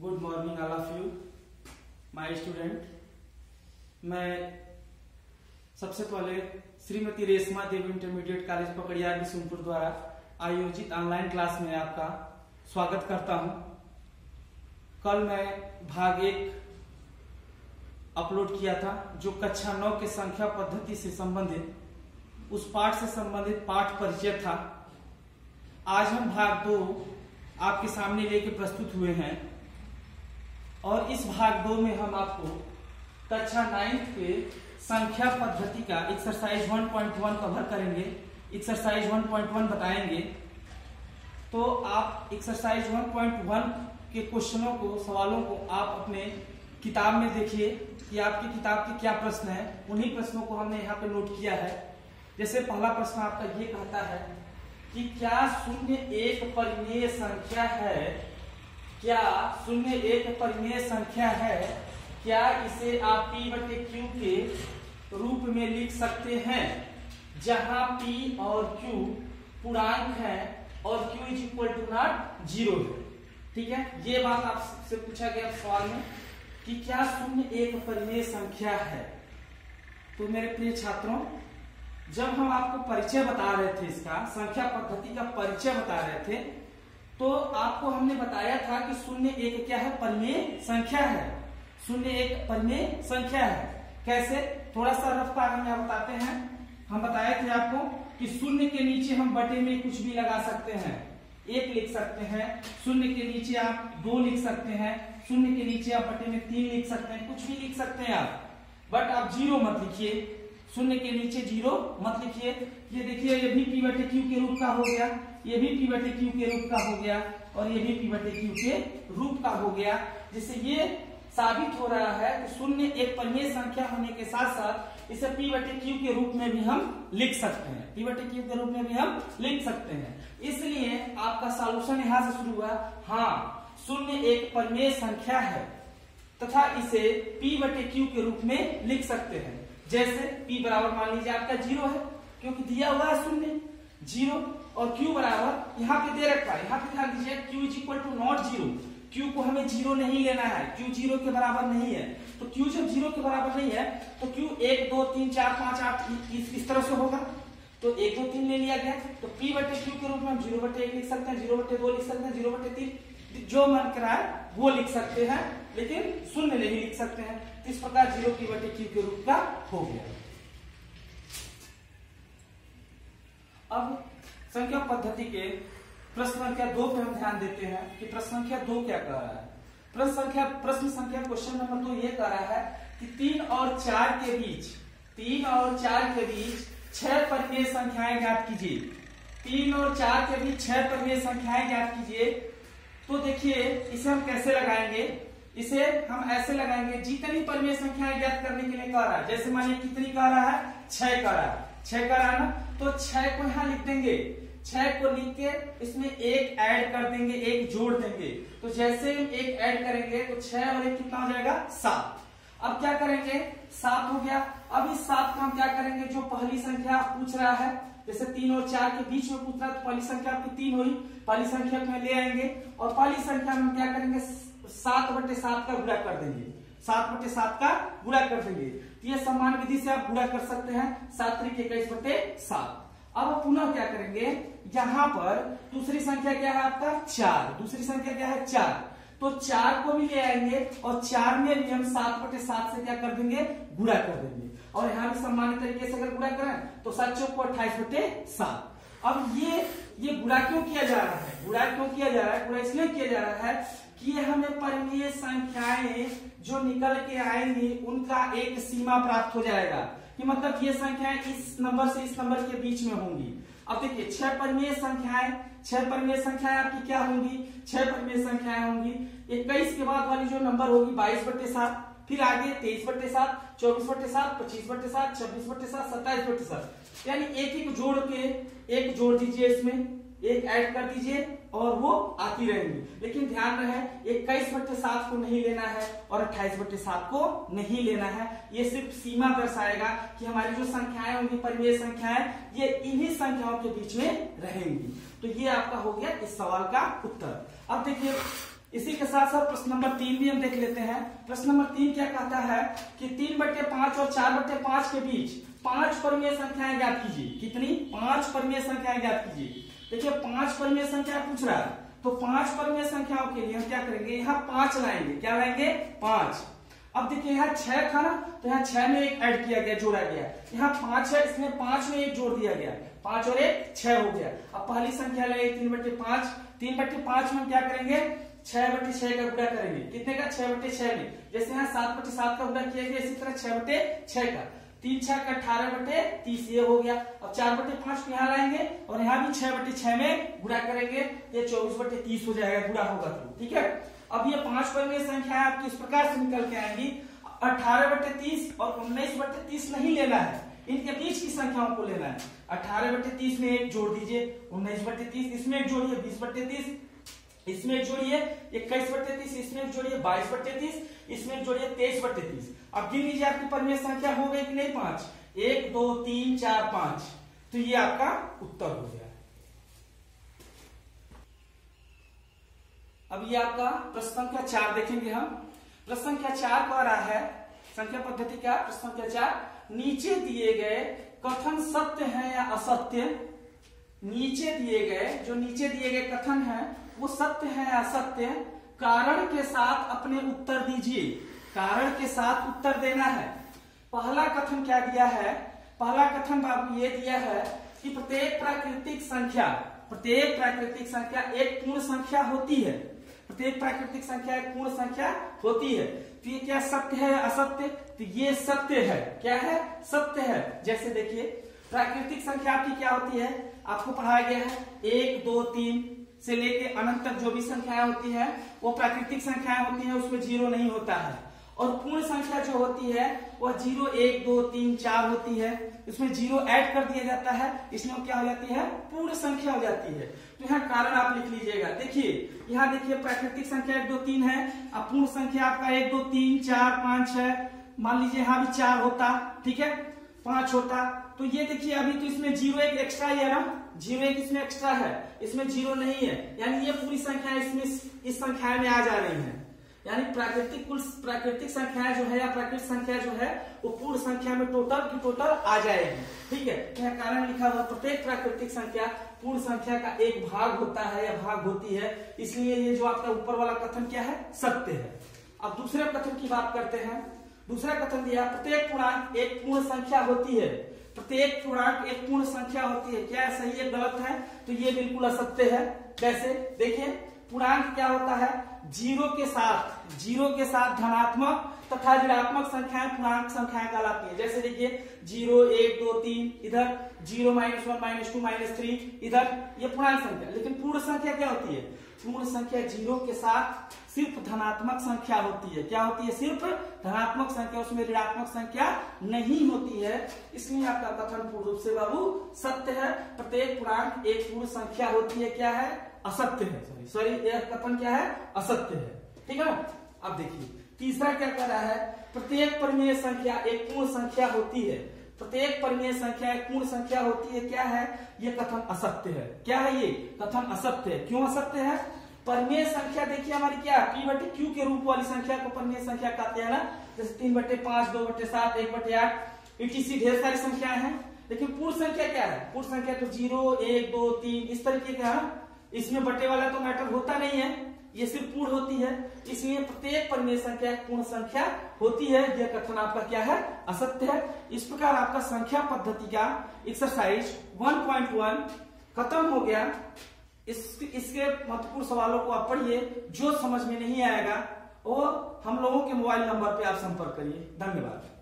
Good morning all of you my student मैं सबसे पहले श्रीमती रेशमा देवी इंटरमीडिएट कॉलेज पकड़िया बिशुनपुर द्वारा आयोजित ऑनलाइन क्लास में आपका स्वागत करता हूँ। कल मैं भाग एक अपलोड किया था, जो कक्षा नौ के संख्या पद्धति से संबंधित, उस पाठ से संबंधित पाठ परिचय था। आज हम भाग दो आपके सामने लेके प्रस्तुत हुए हैं। और इस भाग दो में हम आपको कक्षा नाइन्थ के संख्या पद्धति का एक्सरसाइज 1.1 कवर करेंगे। एक्सरसाइज 1.1 बताएँगे। तो आप एक्सरसाइज 1.1 के क्वेश्चनों को, सवालों को आप अपने किताब में देखिए कि आपकी किताब के क्या प्रश्न है। उन्हीं प्रश्नों को हमने यहाँ पे नोट किया है। जैसे पहला प्रश्न आपका ये कहता है कि क्या शून्य एक परिमेय संख्या है? क्या शून्य एक परिमेय संख्या है? क्या इसे आप पी बटे क्यू के रूप में लिख सकते हैं? जहाँ पी और क्यू पूर्णांक है और Q is equal to not zero है। ठीक है? ये बात आपसे पूछा गया सवाल में कि क्या शून्य एक परिमेय संख्या है? तो मेरे प्रिय छात्रों, जब हम आपको परिचय बता रहे थे इसका, संख्या पद्धति का परिचय बता रहे थे तो आपको हमने बताया था कि शून्य एक क्या है? परिमेय संख्या है। शून्य एक परिमेय संख्या है। कैसे? थोड़ा सा रफ्ता हम यहाँ बताते हैं। हम बताए थे आपको कि शून्य के नीचे हम बटे में कुछ भी लगा सकते हैं। एक लिख सकते हैं। शून्य के नीचे आप दो लिख सकते हैं। शून्य के नीचे आप बटे में तीन लिख सकते हैं। कुछ भी लिख सकते हैं आप। बट आप ज़ीरो मत लिखिए। शून्य के नीचे ज़ीरो मत लिखिए। ये देखिए, ये भी पी बटे क्यू के रूप का हो गया। ये भी पी बटे क्यू के रूप का हो गया और ये भी पी बटे क्यू के रूप का हो गया। जिससे ये साबित हो रहा है कि शून्य एक परिमेय संख्या होने के साथ साथ इसे पी बटे क्यू के रूप में भी हम लिख सकते हैं। पी बटे क्यू के रूप में भी हम लिख सकते हैं। इसलिए आपका सॉल्यूशन यहाँ से शुरू हुआ। हाँ शून्य एक परिमेय संख्या है तथा इसे पी बटे क्यू के रूप में लिख सकते हैं। जैसे p बराबर मान लीजिए आपका ज़ीरो है क्योंकि दिया हुआ है शून्य। ज़ीरो और q बराबर यहाँ पे दे रखा है। यहाँ पे ध्यान दीजिए q is equal to not zero q को हमें ज़ीरो नहीं लेना है। Q ज़ीरो के बराबर नहीं है। तो q जब ज़ीरो के बराबर नहीं है तो q एक दो तीन चार पाँच आठ इस, इस तरह से होगा। तो एक दो तीन ले लिया गया। तो p बटे क्यू के रूप में हम ज़ीरो बटे एक लिख सकते हैं ज़ीरो बटे दो लिख सकते हैं ज़ीरो बटे तीन। जो मन कराए वो लिख सकते हैं लेकिन शून्य नहीं लिख सकते हैं। इस प्रकार ज़ीरो की बटे क्यू के रूप का हो गया। अब संख्या पद्धति के प्रश्न संख्या दो पे हम ध्यान देते हैं कि प्रश्न संख्या दो क्या कह रहा है। प्रश्न संख्या प्रश्न संख्या क्वेश्चन नंबर दो ये कह रहा है कि तीन और चार के बीच, तीन और चार के बीच छह परिमेय संख्याएँ ज्ञात कीजिए। तीन और चार के बीच छह परिमेय संख्याएँ ज्ञात कीजिए। तो देखिए, इसे हम कैसे लगाएँगे? इसे हम ऐसे लगाएँगे जितनी परिमेय संख्याएँ ज्ञात करने के लिए कह रहा है। जैसे मानिए कितनी कह रहा है? छह कह रहा है। छह कह रहा है ना? तो छह को यहाँ लिख देंगे। छह को लिख के इसमें एक ऐड कर देंगे, एक जोड़ देंगे। तो जैसे हम एक ऐड करेंगे तो छह और एक कितना हो जाएगा? सात। अब क्या करेंगे? सात हो गया। अब इस सात को हम क्या करेंगे? जो पहली संख्या पूछ रहा है, जैसे तीन और चार के बीच में पूछ रहा है तो पहली संख्या आपकी तीन हुई। पहली संख्या में ले आएँगे और पहली संख्या में हम क्या करेंगे? सात बटे सात का गुणा कर देंगे। सात बटे सात का गुणा कर देंगे। तो ये समान विधि से आप गुणा कर सकते हैं। सात त्रिक इक्कीस बटे सात। अब पुनः क्या करेंगे? यहाँ पर दूसरी संख्या क्या है आपका? चार। दूसरी संख्या क्या है? चार। तो चार को भी ले आएँगे और चार में भी हम सात बटे सात से क्या कर देंगे? गुणा कर देंगे। और यहाँ भी सामान्य तरीके से अगर गुणा करें तो सात चौक को अट्ठाईस बटे सात। अब ये ये गुणा क्यों किया जा रहा है? गुणा क्यों किया जा रहा है? गुणा इसलिए किया जा रहा है कि हमें परिमेय संख्याएँ जो निकल के आएँगी, उनका एक सीमा प्राप्त हो जाएगा। कि मतलब ये संख्याएँ इस नंबर से इस नंबर के बीच में होंगी। अब देखिए, छह परिमेय संख्याएँ, छह परिमेय संख्याएँ आपकी क्या होंगी? छह परिमेय संख्याएँ होंगी। इक्कीस के बाद वाली जो नंबर होगी, बाईस बट्टे सात, फिर आगे तेईस बट्टे सात, चौबीस बट्टे सात, पच्चीस बट्टे सात, छब्बीस बट्टे सात, सत्ताईस बट्टे सात। यानी एक एक जोड़ के, एक जोड़ दीजिए इसमें। एक ऐड कर दीजिए और वो आती रहेंगी। लेकिन ध्यान रहे इक्कीस बट्टे सात को नहीं लेना है और अट्ठाईस बट्टे सात को नहीं लेना है। ये सिर्फ़ सीमा दर्शाएगा कि हमारी जो संख्याएँ होंगी परिमेय संख्याएँ, ये इन्हीं संख्याओं के बीच में रहेंगी। तो ये आपका हो गया इस सवाल का उत्तर। अब देखिए, इसी के साथ साथ प्रश्न नंबर तीन भी हम देख लेते हैं। प्रश्न नंबर तीन क्या कहता है कि तीन बट्टे पाँच और चार बट्टे पाँच के बीच पाँच परमीय संख्याएँ ज्ञात कीजिए। कितनी? पाँच परमीय संख्याएँ ज्ञात कीजिए। देखिए, पाँच परमीय संख्या पूछ रहा है। तो पाँच परमीय संख्याओं के लिए हम क्या करेंगे? यहाँ पाँच लाएँगे। क्या लाएँगे? पाँच। अब देखिए, यहाँ छह था ना तो यहाँ छह में एक ऐड किया गया, जोड़ा गया। यहाँ पाँच है, इसमें पाँच में एक जोड़ दिया गया। पाँच और एक छह हो गया। अब पहली संख्या लगे तीन बटे पाँच। तीन बटे पाँच में क्या करेंगे? छह बटे छह का गुड़ा करेंगे। कितने का? छह बटे छह में। जैसे यहाँ सात बटे सात का गुड़ा किया गया, इसी तरह छह बटे छह का। तीन छह का अठारह बटे तीस, ये हो गया। अब चार बटे पाँच को यहाँ लाएँगे और यहाँ भी छह बटे छह में गुड़ा करेंगे, ये चौबीस बटे तीस हो जाएगा गुड़ा होगा तो ठीक है? अब ये पाँच परिमेय संख्या आपकी इस प्रकार से निकल के आएँगी। अठारह बटे तीस और उन्नीस बटे तीस नहीं लेना है, इनके बीच की संख्याओं को लेना है। अठारह बटे तीस में एक जोड़ दीजिए, उन्नीस बटे तीस, इसमें एक जोड़िए, बीस बटे तीस इसमें जोड़िए इक्कीस बट्टे तीस इसमें जोड़िए बाईस बट्टे तीस इसमें जोड़िए तेईस बट्टे तीस अब गिन लीजिए आपकी परिमेय संख्या हो गई कि नहीं? पाँच। एक, दो, तीन, चार, पाँच। तो ये आपका उत्तर हो गया। अब ये आपका प्रश्न संख्या चार देखेंगे हम। प्रश्न संख्या चार कह रहा है, संख्या पद्धति का प्रश्न संख्या चार, नीचे दिए गए कथन सत्य है या असत्य? नीचे दिए गए, जो नीचे दिए गए कथन है वो सत्य है, असत्य कारण के साथ अपने उत्तर दीजिए। कारण के साथ उत्तर देना है। पहला कथन क्या दिया है? पहला कथन बाबू ये दिया है कि प्रत्येक प्राकृतिक संख्या, प्रत्येक प्राकृतिक संख्या एक पूर्ण संख्या होती है। प्रत्येक प्राकृतिक संख्या एक पूर्ण संख्या होती है। तो ये क्या सत्य है, असत्य? तो ये सत्य है। क्या है? सत्य है। जैसे देखिए, प्राकृतिक संख्या आपकी क्या होती है? आपको पढ़ाया गया है, एक, दो, तीन से लेके अनंत तक जो भी संख्याएँ होती है, वो प्राकृतिक संख्याएँ होती है, उसमें ज़ीरो नहीं होता है। और पूर्ण संख्या जो होती है, वह ज़ीरो एक, दो, तीन, चार होती है। इसमें ज़ीरो ऐड कर दिया जाता है इसमें क्या हो जाती है? पूर्ण संख्या हो जाती है। तो यहाँ कारण आप लिख लीजिएगा। देखिए, यहाँ देखिए प्राकृतिक संख्या एक, दो, तीन है। अब पूर्ण संख्या आपका एक, दो, तीन, चार, पाँच है। मान लीजिए यहाँ भी चार होता, ठीक है? पाँच होता। तो ये देखिए, अभी तो इसमें ज़ीरो एक एक्स्ट्रा ही है ना? ज़ीरो एक इसमें एक्स्ट्रा है, इसमें ज़ीरो नहीं है। यानी ये पूरी संख्या इसमें इस संख्या में आ जा रही है। यानी प्राकृतिक कुल, प्राकृतिक संख्या जो है या प्राकृतिक संख्या जो है, वो पूर्ण संख्या में टोटल की टोटल आ जाएगी। ठीक है? यह कारण लिखा हुआ प्रत्येक प्राकृतिक संख्या पूर्ण संख्या का एक भाग होता है या भाग होती है। इसलिए ये जो आपका ऊपर वाला कथन क्या है? सत्य है। अब दूसरे कथन की बात करते हैं। दूसरा कथन दिया, प्रत्येक पूर्णांक एक पूर्ण संख्या होती है। प्रत्येक पूर्णांक एक पूर्ण संख्या होती है। क्या सही है, गलत है? तो ये बिल्कुल असत्य है। कैसे? देखिए, पूर्णांक क्या होता है? ज़ीरो के साथ, ज़ीरो के साथ धनात्मक तथा ऋणात्मक संख्याएँ पूर्णांक संख्याएँ कहलाती है। जैसे देखिए, ज़ीरो, एक, दो, तीन, इधर zero minus one, minus two, minus three, इधर ये पूर्णांक संख्या। लेकिन पूर्ण संख्या क्या होती है? पूर्ण संख्या ज़ीरो के साथ सिर्फ़ धनात्मक संख्या होती है। क्या होती है? सिर्फ़ धनात्मक संख्या, उसमें ऋणात्मक संख्या नहीं होती है। इसलिए आपका कथन पूर्ण रूप से बाबू सत्य है। प्रत्येक पूर्णांक एक पूर्ण संख्या होती है। क्या है? असत्य है। सॉरी सॉरी यह कथन क्या है? असत्य है। ठीक है अब देखिए तीसरा क्या कह रहा है? प्रत्येक परिमेय संख्या एक पूर्ण संख्या होती है। प्रत्येक परिमेय संख्या एक पूर्ण संख्या होती है, क्या है? ये कथन असत्य है। क्या है ये? कथन असत्य है। क्यों असत्य है? परमेय संख्या देखिए हमारी क्या? पी बटे क्यू के रूप वाली संख्या को परमेय संख्या कहते हैं ना? जैसे तीन बटे पाँच, दो बटे सात, एक बटे आठ। इटीसी ढेर सारी संख्याएँ हैं। लेकिन पूर्ण संख्या क्या है? पूर्ण संख्या तो ज़ीरो, एक, दो, तीन, इस तरीके का इसमें बटे वाला तो मैटर होता नहीं है। ये सिर्फ़ पूर्ण होती है, इसलिए प्रत्येक परमेय संख्या पूर्ण संख्या होती है। यह कथन आपका क्या है? असत्य है। इस प्रकार आपका संख्या पद्धति का एक्सरसाइज 1.1 खत्म हो गया। इस, इसके महत्वपूर्ण सवालों को आप पढ़िए, जो समझ में नहीं आएगा, वो हम लोगों के मोबाइल नंबर पे आप संपर्क करिए। धन्यवाद।